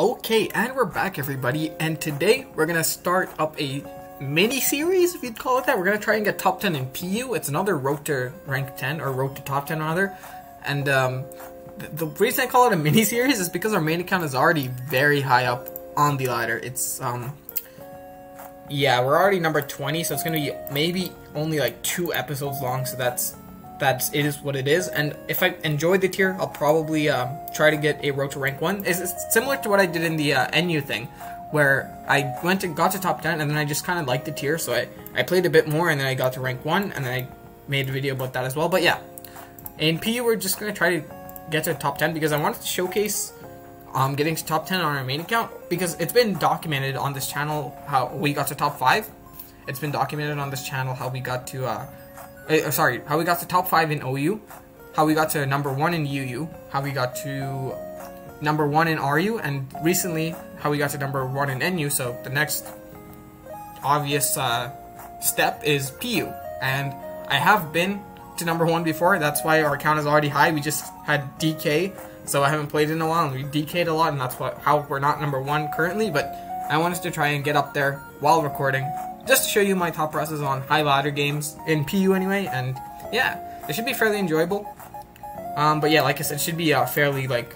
Okay, and we're back, everybody. And today we're gonna start up a mini series, if you'd call it that. We're gonna try and get top 10 in PU. It's another road to rank 10, or road to top 10, rather. And um, the, the reason I call it a mini series is because our main account is already very high up on the ladder. It's, um, yeah, we're already number 20, so it's gonna be maybe only like two episodes long, so that's that's it is what it is. And if I enjoy the tier, I'll probably um, try to get a road to rank one. It's, similar to what I did in the uh, NU thing, where I went and got to top ten, and then I just kind of liked the tier, so I I played a bit more, and then I got to rank one, and then I made a video about that as well. But yeah, in PU we're just gonna try to get to top ten because I wanted to showcase. Um, getting to top 10 on our main account because it's been documented on this channel how we got to top 5 it's been documented on this channel how we got to uh, uh, sorry, how we got to top five in OU, how we got to number one in UU, how we got to number one in RU, and recently how we got to number one in NU. So the next obvious uh, step is PU, and I have been to number one before. That's why our count is already high. We just had DK, so I haven't played in a while, and we DK'd a lot, and that's what how we're not number one currently. But I wanted to try and get up there while recording just to show you my top presses on high ladder games in PU anyway, and yeah, it should be fairly enjoyable. Um, but yeah, like I said, it should be a fairly like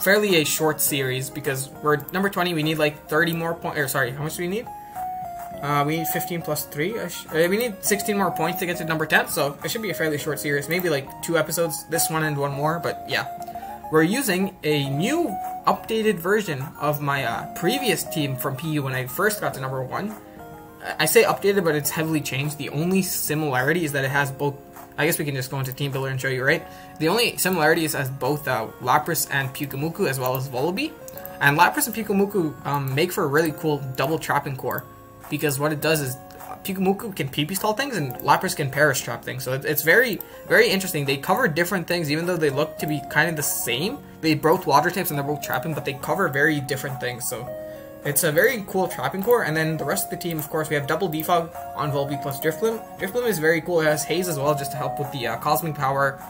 fairly a short series because we're number 20. We need like 30 more points. Or sorry, how much do we need? Uh, we need 15 plus 3. Uh, we need 16 more points to get to number 10, so it should be a fairly short series. Maybe like two episodes, this one and one more, but yeah. We're using a new updated version of my uh, previous team from PU when I first got to number one. I say updated, but it's heavily changed. The only similarity is that it has both. I guess we can just go into Team Builder and show you, right? The only similarity is as both uh, Lapras and Pyukumuku as well as Vullaby. And Lapras and Pyukumuku um, make for a really cool double trapping core because what it does is Pyukumuku can PP stall things and Lapras can Perish trap things. So it's very, very interesting. They cover different things even though they look to be kind of the same they both water types and they're both trapping, but they cover very different things. So it's a very cool trapping core. And then the rest of the team, of course, we have double defog on Volby plus Drifblim. Drifblim is very cool. It has Haze as well, just to help with the uh, Cosmic Power.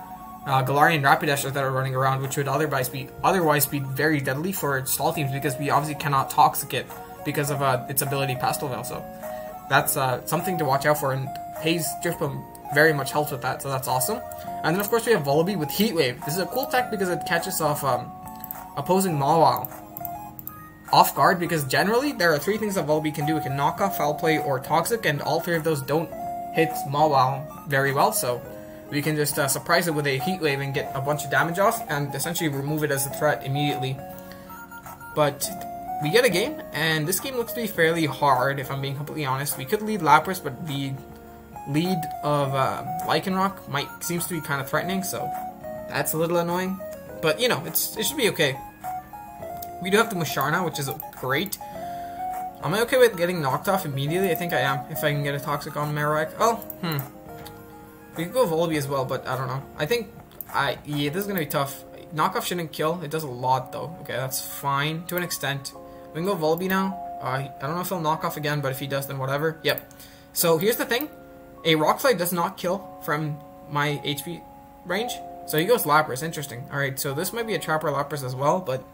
Uh, Galarian Rapidashers that are running around, which would otherwise be otherwise be very deadly for stall teams because we obviously cannot Toxic it because of uh, its ability Pastel Veil. So that's uh, something to watch out for. And Haze Drifblim very much helps with that, so that's awesome. And then of course we have Vullaby with Heat Wave. This is a cool tech because it catches off um, opposing Mawile off guard because generally there are three things that Vullaby can do. It can knock off Foul Play or Toxic, and all three of those don't hit Mawile very well, so we can just uh, surprise it with a Heat Wave and get a bunch of damage off and essentially remove it as a threat immediately. But we get a game, and this game looks to be fairly hard, if I'm being completely honest. We could lead Lapras, but the lead of uh, Lycanroc might seems to be kind of threatening, so that's a little annoying. But you know, it's it should be okay. We do have the Musharna, which is great. Am I okay with getting knocked off immediately? I think I am, if I can get a Toxic on Marowak. Oh, hmm. We could go Volby as well, but I don't know. I think, I yeah, this is going to be tough. Knockoff shouldn't kill. It does a lot, though. Okay, that's fine, to an extent. We can go Volby now. Uh, I don't know if he'll knock off again, but if he does, then whatever. Yep. So here's the thing. A Rock Slide does not kill from my HP range. So he goes Lapras. Interesting. Alright, so this might be a Trapper Lapras as well, but...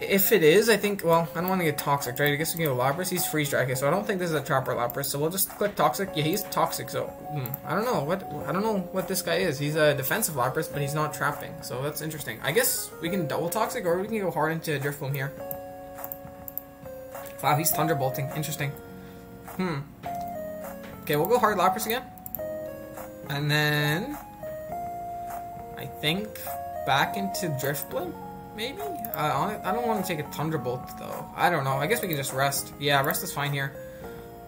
If it is, I think, well, I don't want to get Toxic, right? I guess we can go Lapras. He's Freeze Dragon, so I don't think this is a Trapper Lapras. So we'll just click Toxic. Yeah, he's Toxic, so... Hmm, I don't know. what I don't know what this guy is. He's a defensive Lapras, but he's not trapping. So that's interesting. I guess we can double Toxic, or we can go hard into Drifblim here. Wow, he's Thunderbolting. Interesting. Hmm. Okay, we'll go hard Lapras again. And then... I think back into Drifblim, maybe? Uh, I don't want to take a Thunderbolt, though. I don't know. I guess we can just rest. Yeah, rest is fine here.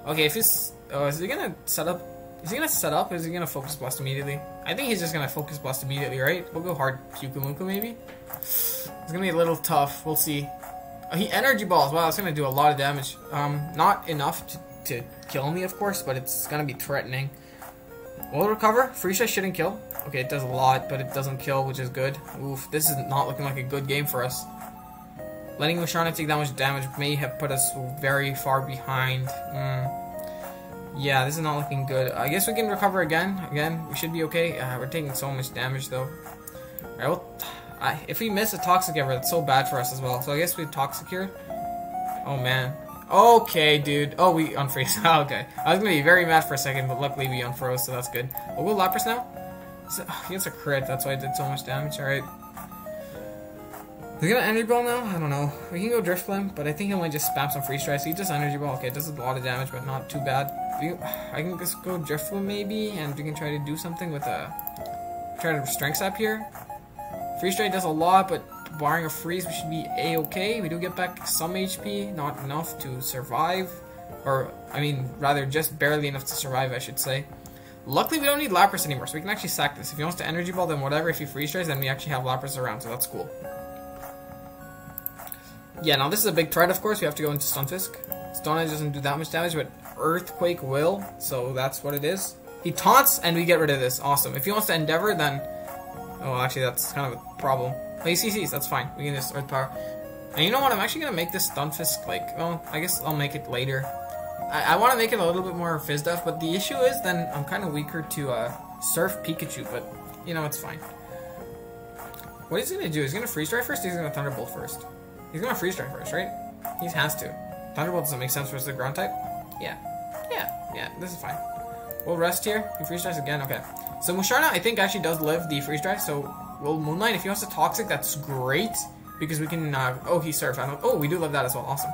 Okay, if he's... Oh, is he gonna set up... Is he gonna set up, is he gonna Focus Blast immediately? I think he's just gonna Focus Blast immediately, right? We'll go hard Pyukumuku, maybe? It's gonna be a little tough. We'll see. Oh, he Energy Balls. Wow, that's gonna do a lot of damage. Um, not enough to to kill me, of course, but it's gonna be threatening. Will recover? Freeze Dry shouldn't kill. Okay, it does a lot, but it doesn't kill, which is good. Oof, this is not looking like a good game for us. Letting Musharna take that much damage may have put us very far behind. Mm. Yeah, this is not looking good. I guess we can recover again. Again, we should be okay. Uh, we're taking so much damage, though. I, will, I, if we miss a Toxic Ever, that's so bad for us as well. So I guess we Toxic here. Oh, man. Okay, dude. Oh, we unfreeze. Ah, okay. I was to be very mad for a second, but luckily we unfroze, so that's good. Oh, we'll go Lapras now. So, oh, he has a crit, that's why I did so much damage. Alright. Is he gonna energy ball now? I don't know. We can go drift Drifblim, but I think he only just spam some freeze dries. He just energy ball. Okay, it does a lot of damage, but not too bad. I can just go drift Drifblim maybe, and we can try to do something with a try to strength up here. Freeze Dry does a lot, but barring a freeze, we should be a-okay. We do get back some HP, not enough to survive, or I mean, rather just barely enough to survive, I should say. Luckily, we don't need Lapras anymore, so we can actually sack this. If he wants to Energy Ball, then whatever. If he freeze dries, then we actually have Lapras around, so that's cool. Yeah, now this is a big threat, of course. We have to go into Stunfisk. Stone doesn't do that much damage, but Earthquake will, so that's what it is. He taunts, and we get rid of this. Awesome. If he wants to Endeavor, then... Oh, actually, that's kind of a problem. He CCs, that's fine. We can just Earth Power. And you know what? I'm actually to make this Stunfisk, like... Well, I guess I'll make it later. I, I want to make it a little bit more Fizz-Def, but the issue is then I'm kind of weaker to uh, Surf Pikachu, but, you know, it's fine. What is he going to do? He's to Freeze Dry first, he's to Thunderbolt first? He's to Freeze Dry first, right? He has to. Thunderbolt doesn't make sense versus the ground type? Yeah. Yeah, yeah, this is fine. We'll rest here. He freeze dries again. Okay. So Musharna, I think, actually does live the freeze dry. So we'll Moonlight. If he wants to Toxic, that's great. Because we can, uh, oh, he Surf. I don't, oh, we do love that as well. Awesome.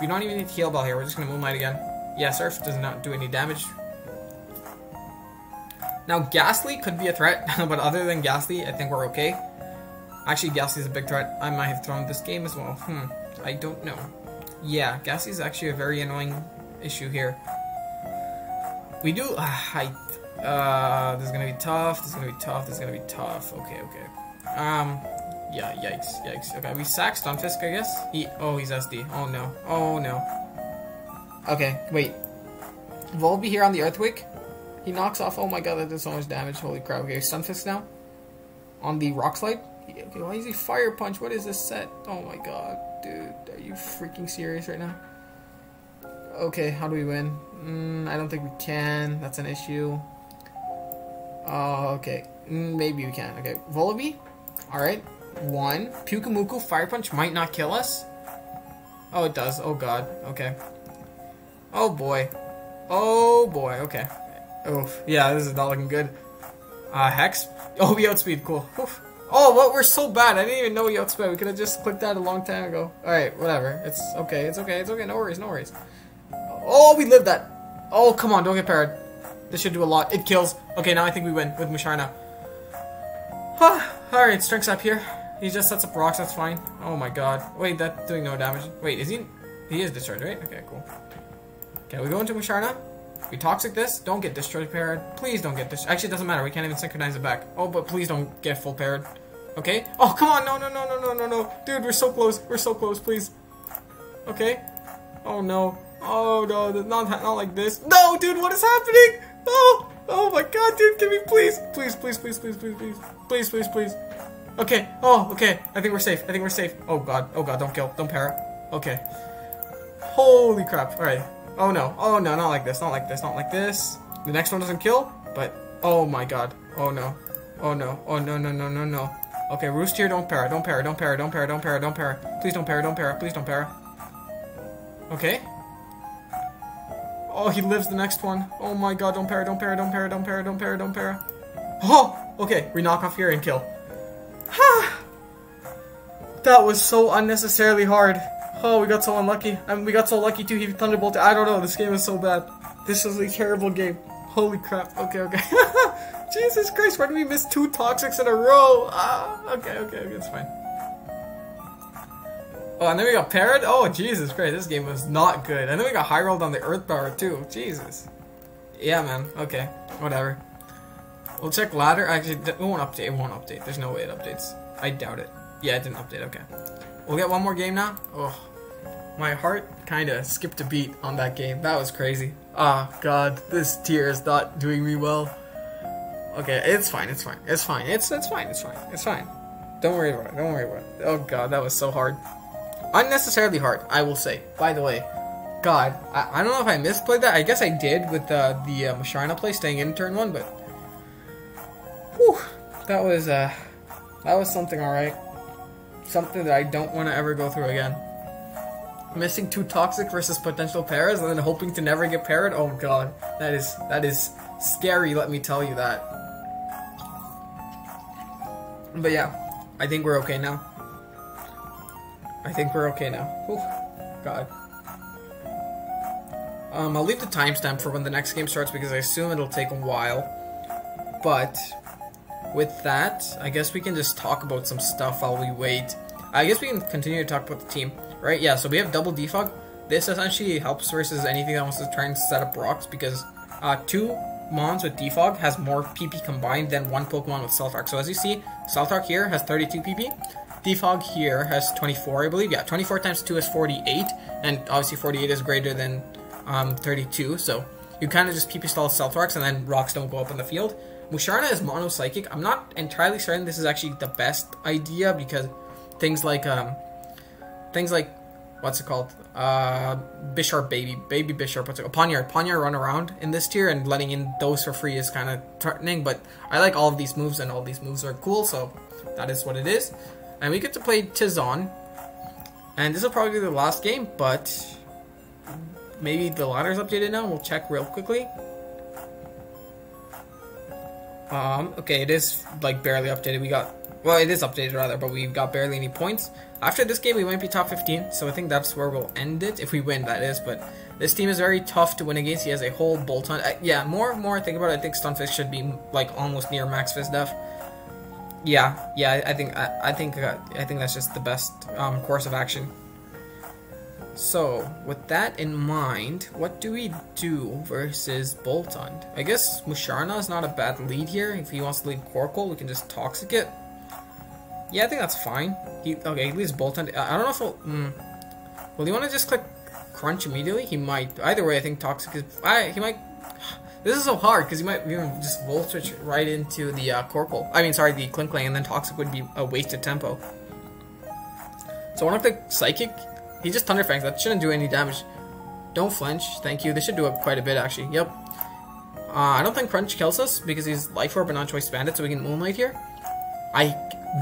We don't even need Heal Bell here. We're just going to Moonlight again. Yeah, Surf does not do any damage. Now, Gastly could be a threat, but other than Gastly, I think we're okay. Actually, Gastly is a big threat. I might have thrown this game as well. Hmm. I don't know. Yeah, Gastly is actually a very annoying issue here. We do. Uh, I. Uh, this is gonna be tough. This is gonna be tough. This is gonna be tough. Okay, okay. Um. Yeah. Yikes. Yikes. Okay. We sack Stunfisk, I guess. He. Oh, he's SD. Oh no. Oh no. Okay. Wait. Volby here on the Earthquake. He knocks off. Oh my god, that did so much damage. Holy crap. Okay, Stunfisk now. On the Rock Slide. Okay, why is he Fire Punch? What is this set? Oh my god, dude. Are you freaking serious right now? Okay, how do we win? Mm, I don't think we can. That's an issue. Oh, okay. Mm, maybe we can. Okay, Vullaby. Alright. One. Pyukumuku Fire Punch might not kill us. Oh, it does. Oh, God. Okay. Oh, boy. Oh, boy. Okay. Oof. Yeah, this is not looking good. Uh, Hex. Oh, we outspeed. Cool. Oof. Oh, what? We're so bad. I didn't even know we outspeed. We could have just clicked that a long time ago. Alright, whatever. It's okay. It's okay. It's okay. No worries. No worries. Oh, we lived that. Oh, come on, don't get parried. This should do a lot. It kills. Okay, now I think we win with Musharna. Huh. Alright, Strength's up here. He just sets up rocks, that's fine. Oh my god. Wait, that's doing no damage. Wait, is he... He is destroyed, right? Okay, cool. Okay, we go into Musharna. We toxic this. Don't get destroyed parried. Please don't get this. Actually, it doesn't matter. We can't even synchronize it back. Oh, but please don't get full paired. Okay? Oh, come on. No, no, no, no, no, no, no. Dude, we're so close. We're so close, please. Okay. Oh, no. Oh no, not not like this. No, dude, what is happening? Oh, oh my god, dude, give me please, please, please, please, please, please, please, please, please, please. Okay. Oh, okay. I think we're safe. I think we're safe. Oh god. Oh god. Don't kill. Don't para. Okay. Holy crap. All right. Oh no. Oh no. Not like this. Not like this. Not like this. The next one doesn't kill, but oh my god. Oh no. Oh no. Oh no. No. No. No. No. Okay. Roost here. Don't para. Don't para. Don't para. Don't para. Don't para. Don't para. Please don't para. Don't para. Please don't para. Okay. Oh, he lives the next one. Oh my god, don't para, don't para, don't para, don't para, don't para, don't para. Oh! Okay, we knock off here and kill. that was so unnecessarily hard. Oh, we got so unlucky. I mean, we got so lucky too. He thunderbolted. I don't know. This game is so bad. This is a terrible game. Holy crap. Okay, okay. Jesus Christ, why did we miss two toxics in a row? Ah, okay, okay, okay, it's fine. Oh, and then we got Parrot. Oh, Jesus Christ, this game was not good. And then we got High Rolled on the Earth Power too. Jesus. Yeah, man. Okay, whatever. We'll check ladder. Actually, it won't update. It won't update. There's no way it updates. I doubt it. Yeah, it didn't update. Okay. We'll get one more game now. Oh, my heart kind of skipped a beat on that game. That was crazy. Ah, oh, God, this tier is not doing me well. Okay, it's fine. It's fine. It's fine. It's it's fine. It's fine. It's fine. Don't worry about it. Don't worry about it. Oh God, that was so hard. Unnecessarily hard, I will say. By the way, God, I, I don't know if I misplayed that. I guess I did with uh, the Musharna play staying in turn one, but whew, that was uh, That was something alright. Something that I don't want to ever go through again. Missing two toxic versus potential pairs and then hoping to never get paired? Oh god. That is that is scary, let me tell you that. But yeah, I think we're okay now. I think we're okay now. God. Um, I'll leave the timestamp for when the next game starts because I assume it'll take a while. But with that, I guess we can just talk about some stuff while we wait. I guess we can continue to talk about the team, right? Yeah, so we have double defog. This essentially helps versus anything that wants to try and set up rocks because uh, two Mons with defog has more PP combined than one Pokemon with Stealth Rock. So as you see, Stealth Rock here has 32 PP. Defog here has 24, I believe. Yeah, 24 times 2 is 48, and obviously 48 is greater than um, 32, so you kind of just PP stall Stealth Rocks, and then rocks don't go up in the field. Musharna is Mono Psychic. I'm not entirely certain this is actually the best idea because things like um, things like what's it called? Uh, Bisharp Baby, Baby Bisharp. What's it called? Pawniard. Pawniard run around in this tier, and letting in those for free is kind of threatening. But I like all of these moves, and all these moves are cool, so that is what it is. And we get to play Tizon, and this will probably be the last game, but maybe the ladder's updated now. We'll check real quickly. Um, okay, it is like barely updated. We got well, it is updated rather, but we got barely any points. After this game, we might be top 15, so I think that's where we'll end it if we win. That is, but this team is very tough to win against. He has a whole Boltund. Uh, yeah, more and more I think about it, I think Stunfisk should be like almost near max fist def. Yeah, yeah, I think I, I think uh, I think that's just the best um, course of action. So, with that in mind, what do we do versus Boltund? I guess Musharna is not a bad lead here. If he wants to lead Korkle, we can just Toxic it. Yeah, I think that's fine. He Okay, he leads Boltund. I don't know if he'll... Mm, will he want to just click Crunch immediately? He might. Either way, I think Toxic is... I, he might... This is so hard, because you might even just Volt Switch right into the uh, Korkle. I mean, sorry, the Klinklang, and then Toxic would be a wasted tempo. So want to click Psychic he just Thunder Fangs. That shouldn't do any damage. Don't flinch. Thank you. This should do it quite a bit, actually. Yep. Uh, I don't think Crunch kills us because he's Life Orb and non-choice bandit, so we can Moonlight here. I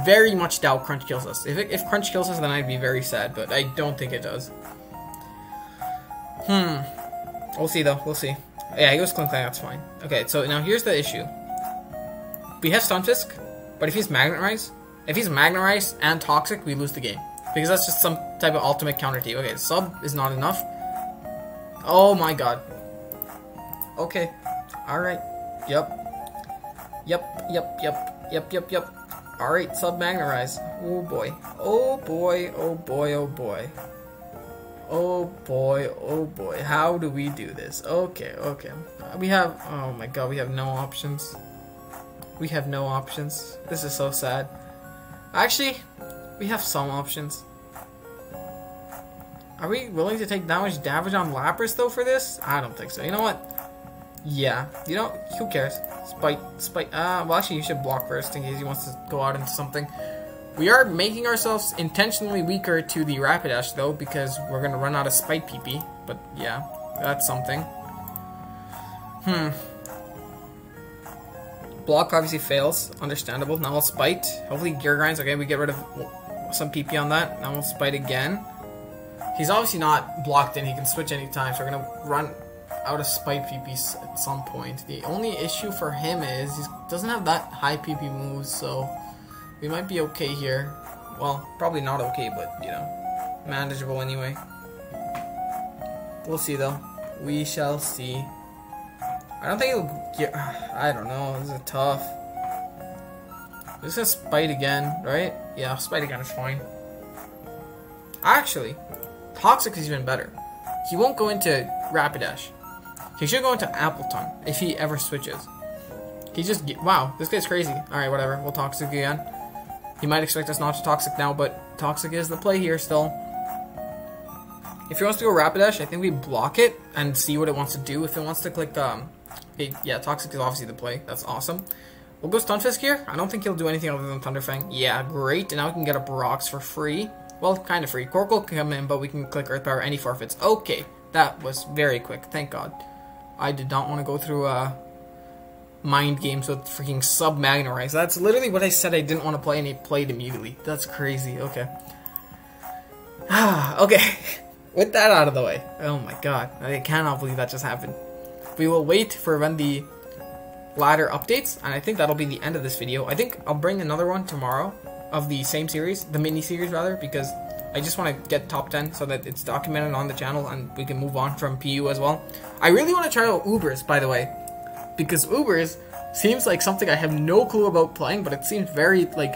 very much doubt Crunch kills us. If, it, if Crunch kills us, then I'd be very sad, but I don't think it does. Hmm. We'll see, though. We'll see. Yeah, he goes Klinklang, that's fine. Okay, so now here's the issue. We have Stunfisk, but if he's Magnet Rise, if he's Magnet Rise and Toxic, we lose the game. Because that's just some type of ultimate counter you. Okay, sub is not enough. Oh my god. Okay. Alright. Yep. Yep, yep, yep, yep, yep, yep. Alright, sub Magnet Rise. Oh boy. Oh boy, oh boy, oh boy. Oh boy, oh boy. How do we do this? Okay, okay. We have, oh my god, we have no options. We have no options. This is so sad. Actually, we have some options. Are we willing to take that much damage on Lapras, though, for this? I don't think so. You know what? Yeah. You know, who cares? Spite, Spite, uh, well, actually, you should block first in case he wants to go out into something. We are making ourselves intentionally weaker to the Rapidash, though, because we're going to run out of Spite PP. But, yeah, that's something. Hmm. Block obviously fails. Understandable. Now we'll Spite. Hopefully Gear Grinds. Okay, we get rid of some PP on that. Now we'll Spite again. He's obviously not blocked in. He can switch anytime, so we're going to run out of Spite PP at some point. The only issue for him is he doesn't have that high PP moves, so we might be okay here. Well, probably not okay, but, you know, manageable anyway. We'll see, though. We shall see. I don't think it'll get... I don't know. This is tough. This is Spite again, right? Yeah, Spite again is fine. Actually, Toxic is even better. He won't go into Rapidash. He should go into Appletun if he ever switches. He just wow, this guy's crazy. All right, whatever. We'll Toxic again. He might expect us not to Toxic now, but Toxic is the play here still. If he wants to go Rapidash, I think we block it and see what it wants to do. If it wants to click, um, it, yeah, Toxic is obviously the play. That's awesome. We'll go Stunfisk here. I don't think he'll do anything other than Thunderfang. Yeah, great. And now we can get a Brox for free. Well, kind of free. Korkle can come in, but we can click Earth Power any forfeits. Okay, that was very quick. Thank God. I did not want to go through uh, mind games with freaking sub Magnet Rise. That's literally what I said I didn't want to play, and he played immediately. That's crazy. Okay. Ah, okay. With that out of the way. Oh my god. I cannot believe that just happened. We will wait for when the ladder updates, and I think that'll be the end of this video. I think I'll bring another one tomorrow of the same series, the mini series rather, because I just want to get top 10 so that it's documented on the channel and we can move on from PU as well. I really want to try out Ubers, by the way, because Ubers seems like something I have no clue about playing, but it seems very, like,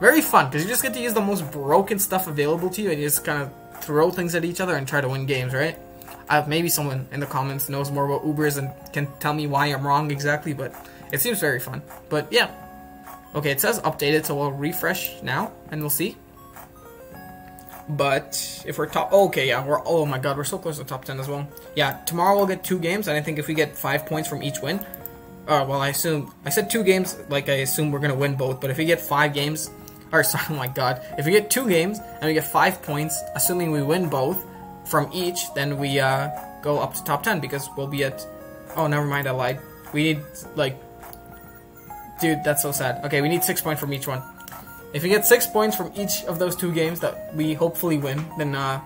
very fun, because you just get to use the most broken stuff available to you and you just kind of throw things at each other and try to win games, right? Uh, maybe someone in the comments knows more about Ubers and can tell me why I'm wrong exactly, but it seems very fun. But yeah. Okay, it says updated, so we'll refresh now, and we'll see. But if we're top, okay, yeah, we're oh my god, we're so close to top ten as well. Yeah, tomorrow we'll get two games, and I think if we get five points from each win, uh, well, I assume I said two games, like I assume we're gonna win both. But if we get five games, or sorry, oh my god, if we get two games and we get five points, assuming we win both from each, then we uh, go up to top ten because we'll be at. Oh, never mind, I lied. We need like, dude, that's so sad. Okay, we need six points from each one. If we get six points from each of those two games that we hopefully win, then uh,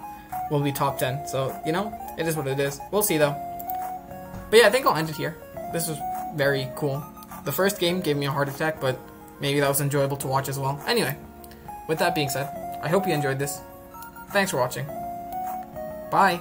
we'll be top 10. So, you know, it is what it is. We'll see, though. But yeah, I think I'll end it here. This was very cool. The first game gave me a heart attack, but maybe that was enjoyable to watch as well. Anyway, with that being said, I hope you enjoyed this. Thanks for watching. Bye.